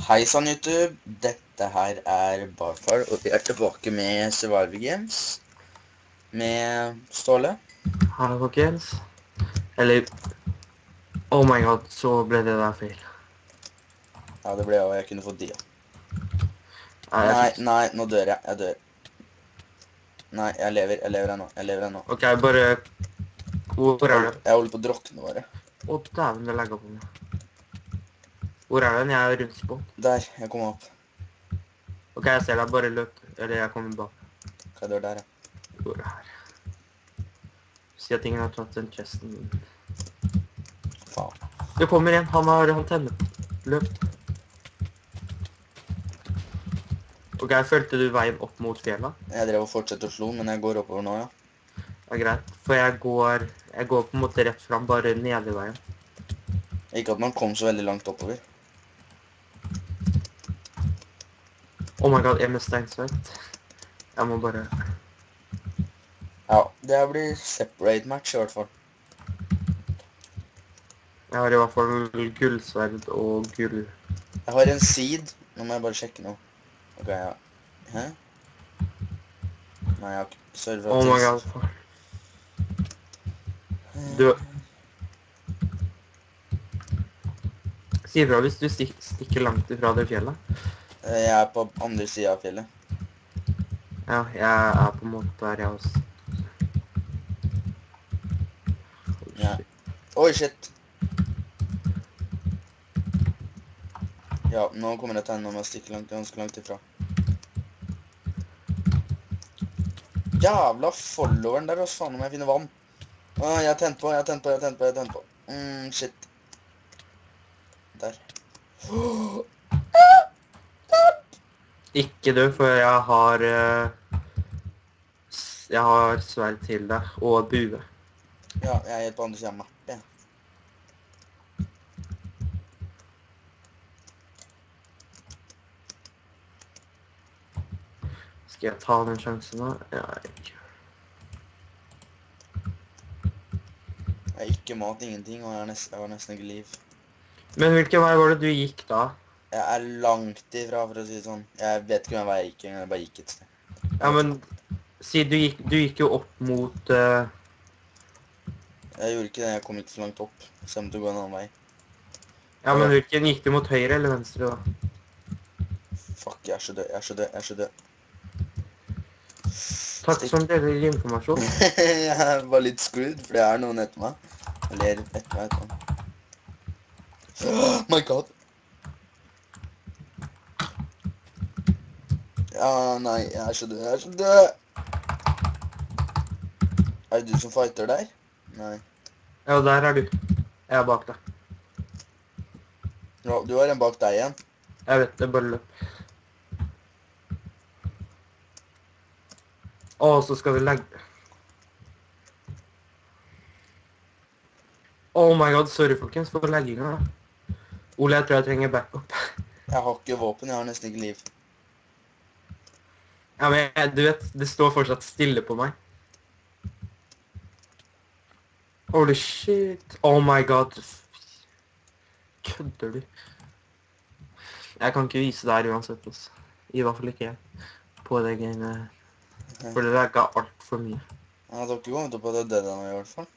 Hei sann, YouTube. Dette her er Barfar, og vi er tilbake med Survivor Games. Med Ståle. Hallo, folkens. Eller Oh my god, så ble det der feil. Ja, det ble jo jeg kunne fått dia. Nei, Nei, nei, nå dør jeg. Jeg dør. Nei, jeg lever. Jeg lever ennå. Jeg lever ennå. OK, bare Hvor er du? Jeg holder på å drukne bare. Å, dæven, det legger på meg. Hvor er den? Jeg er rundt på. Der. Jeg kom opp. OK, jeg ser deg. Bare løp. Eller jeg kommer bak. Hva dør der, ja. Hvor er det? Si at ingen har tatt den chesten min. Faen. Det kommer en. Han har antenne. Løp. OK, følte du veien opp mot fjellet? Jeg drev og fortsatte å slå, men jeg går oppover nå, ja. Er greit. For jeg går Jeg går på en måte rett fram, bare nede i veien. Ikke at man kom så veldig langt oppover. Oh my god, jeg med steinsvett. Jeg må bare Ja, det blir separate match i hvert fall. Jeg har i hvert fall gullsverd og gull... Jeg har en seed. Nå må jeg bare sjekke noe. Ok, ja. Hæ? Nei, jeg har ikke server. Oh my god. Du Si ifra hvis du stik stikker langt ifra det fjellet. Eh, Jeg er på andre sida av fjellet. Ja, jeg er på en måte der, jeg også. Ja. Oi, shit. Ja, nå kommer til enda med å stikke langt, ganske langt ifra. Jævla followeren der, ass. Faen om jeg finner vann. Åh, jeg har tent på, jeg har tent på, jeg har tent på, jeg har tent på. Mm, shit. Der. Ikke du, for jeg har eh, Jeg har sverd til deg, og bue. Ja, jeg er helt på andre sida av mappet. Skal jeg ta den sjansen nå? Ja, jeg Jeg ikke mat, ingenting, og jeg har, nesten, jeg har nesten ikke liv. Men hvilken vei var det du gikk da? Jeg er langt ifra, for å si det sånn. Jeg vet ikke hvem jeg gikk engang, jeg bare gikk et sted. Ja, men Si, du gikk, du gikk jo opp mot uh... Jeg gjorde ikke det, jeg kom ikke så langt opp. Så jeg måtte gå en annen vei. Ja, men hvilken gikk du mot høyre eller venstre, da? Fuck, jeg er så død, jeg er så død, jeg er så død. Takk som deler informasjon. jeg var litt screwed, for det er noen etter meg. Eller etter meg, etter meg. Oh my god. Ja, nei, jeg er så død, jeg er så død. Er det du som fighter der? Nei. Ja, der er du. Jeg er bak deg. Ja, du har en bak deg igjen. Jeg vet det, bare løp. Å, så skal vi legge Oh my god, sorry folkens for legginga. Ole, jeg tror jeg trenger backup. Jeg har ikke våpen, jeg har nesten ikke liv. Ja, men jeg, du vet, det står fortsatt stille på meg. Holy shit. Oh my god. Kødder du? Jeg kan ikke vise det her uansett, altså. I hvert fall ikke jeg. På det gamet. For det lagga altfor mye. Hadde ikke kommet opp på det nå, i hvert fall.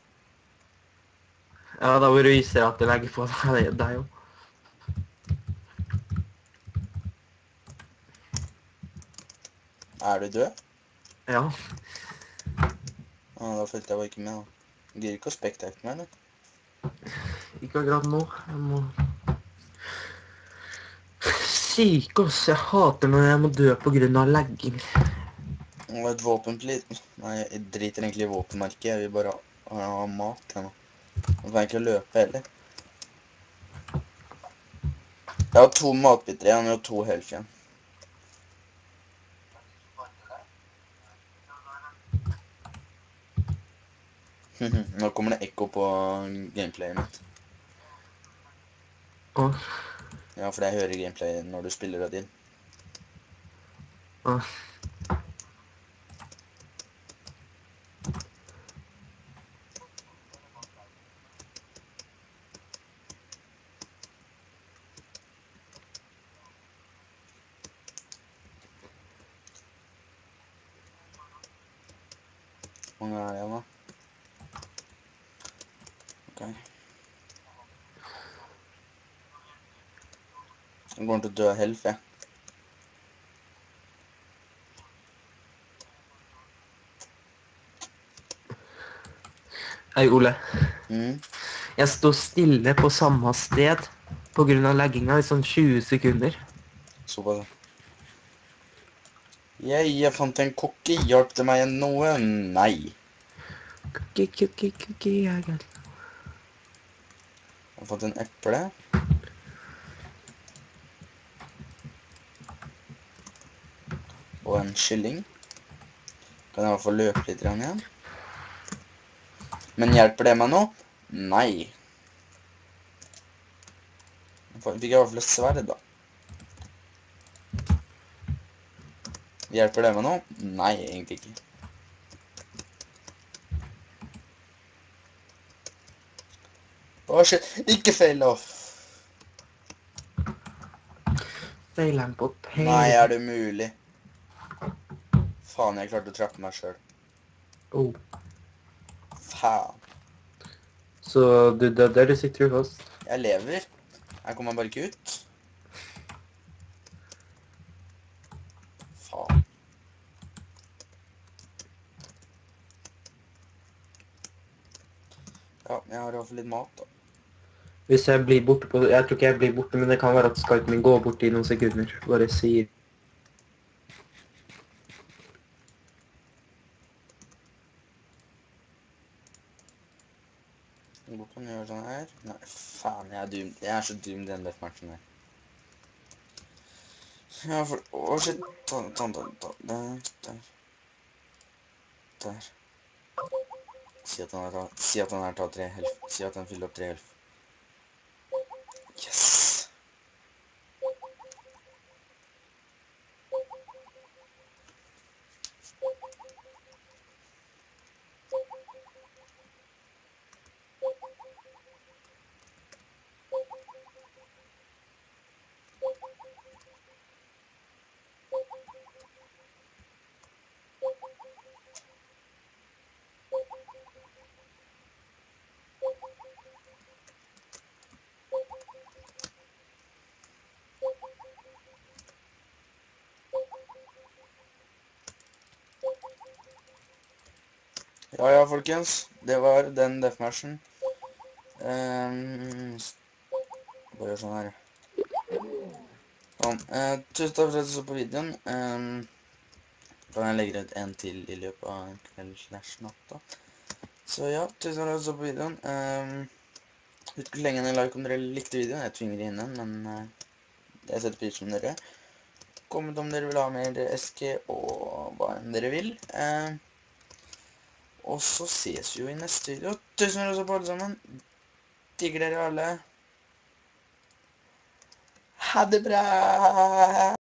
Ja, da hvor du viser at det legger på deg deg òg. Er du død? Ja. Ah, da fulgte jeg bare ikke med, da. Gidder ikke å spektakle meg, eller? Ikke akkurat nå. Jeg må Syke, ass. Jeg hater når jeg må dø av lagging. Og et våpenplit Nei, jeg driter egentlig i våpenmerket. Jeg vil bare ha, ha mat. Jeg, kan ikke løpe heller. Jeg har to matbiter igjen og to health igjen. Mhm. Nå kommer det ekko på gameplayet mitt. Å? Ja, for jeg hører gameplay når du spiller det din. Å? Hvor mange er det igjen, da? Ok. I'm going å dø av helf. Hei, Ole. Mm. Jeg sto stille på samme sted av legginga i sånn 20 sekunder. Såpass. Jeg, jeg fant en cookie. Hjalp det meg noe? Nei. Cookie, cookie, cookie, Jeg har fått en eple. Og en kylling. Kan jeg i hvert fall løpe litt igjen. Men hjelper det meg nå? Nei. Fikk Jeg i hvert fall et sverd, da. Hjelper det meg nå? Nei, egentlig ikke. Å, shit. Ikke fail off. Feileren på P. Nei, er det mulig? Faen, jeg klarte å trappe meg sjøl. Oh. Faen. Så du døde, eller sitter du fast? Jeg lever. Jeg kommer bare ikke ut. Faen. Ja, jeg har i hvert fall litt mat, da. Hvis jeg blir borte på Jeg tror ikke jeg blir borte, men det kan være at skypen min går bort i noen sekunder. Bare sier Hvor kan jeg gjøre sånn her? Nei, faen, jeg er doomed. Jeg er så i den deathmatchen der. Ja, for... Å, shit. Ta, den, ta. Der, der. Der. Si at han har tatt tre health. Si at han fyller opp tre health. Ja, ja, folkens. Det var den deathmatchen. Um, bare gjør sånn her. Sånn. Uh, tusen takk for at du så på videoen. Um, kan jeg legge ut en til i løpet av en kveld slash natt da. Så ja, tusen takk for at du så på videoen. Um, husk å slenge en like om dere likte videoen. Jeg tvinger inn den, men uh, jeg setter pris på dere. Komment om dere vil ha mer SK og hva enn dere vil. Um, og så ses vi jo i neste video. Tusen takk for alle sammen. Digger dere alle. Ha det bra!